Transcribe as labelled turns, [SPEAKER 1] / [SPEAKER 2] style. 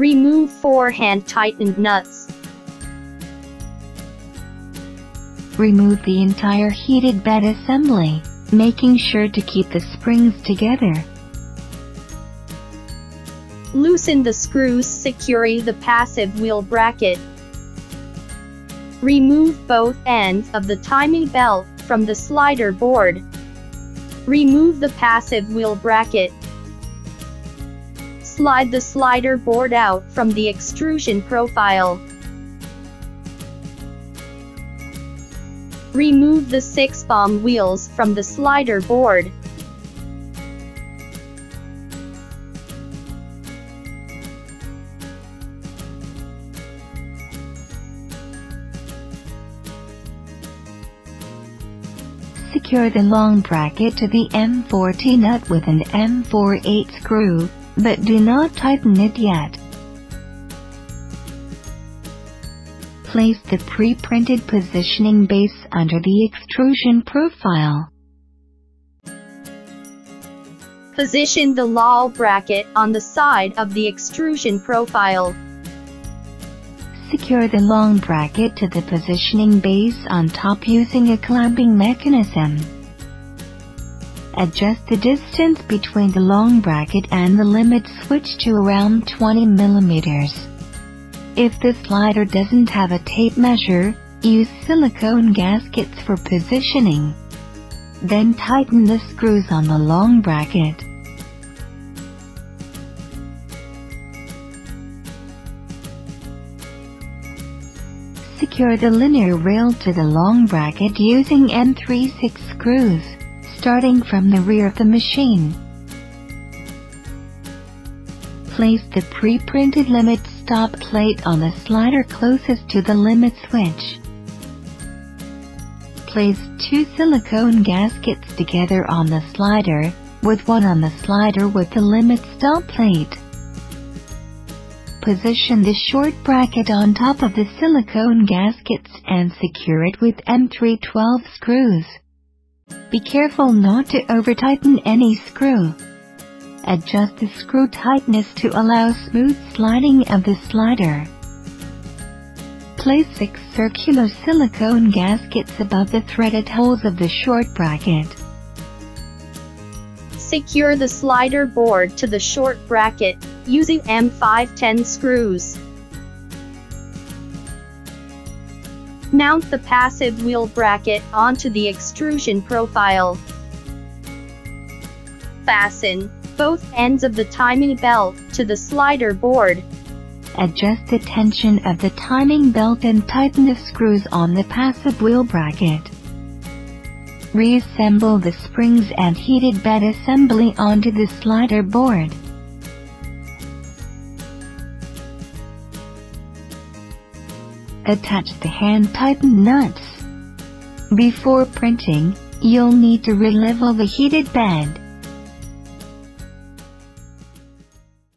[SPEAKER 1] Remove four hand-tightened nuts.
[SPEAKER 2] Remove the entire heated bed assembly, making sure to keep the springs together.
[SPEAKER 1] Loosen the screws securing the passive wheel bracket. Remove both ends of the timing belt from the slider board. Remove the passive wheel bracket. Slide the slider board out from the extrusion profile. Remove the 6 POM wheels from the slider board.
[SPEAKER 2] Secure the long bracket to the M40 nut with an M48 screw, but do not tighten it yet. Place the pre-printed positioning base under the extrusion profile.
[SPEAKER 1] Position the LOL bracket on the side of the extrusion profile.
[SPEAKER 2] Secure the long bracket to the positioning base on top using a clamping mechanism. Adjust the distance between the long bracket and the limit switch to around 20 millimeters. If the slider doesn't have a tape measure, use silicone gaskets for positioning. Then tighten the screws on the long bracket. Secure the linear rail to the long bracket using M36 screws, starting from the rear of the machine. Place the pre-printed limit stop plate on the slider closest to the limit switch. Place two silicone gaskets together on the slider, with one on the slider with the limit stop plate. Position the short bracket on top of the silicone gaskets and secure it with M312 screws. Be careful not to over-tighten any screw. Adjust the screw tightness to allow smooth sliding of the slider. Place six circular silicone gaskets above the threaded holes of the short bracket.
[SPEAKER 1] Secure the slider board to the short bracket, using M510 screws. Mount the passive wheel bracket onto the extrusion profile. Fasten both ends of the timing belt to the slider board.
[SPEAKER 2] Adjust the tension of the timing belt and tighten the screws on the passive wheel bracket. Reassemble the springs and heated bed assembly onto the slider board. Attach the hand-tightened nuts. Before printing, you'll need to relevel the heated bed.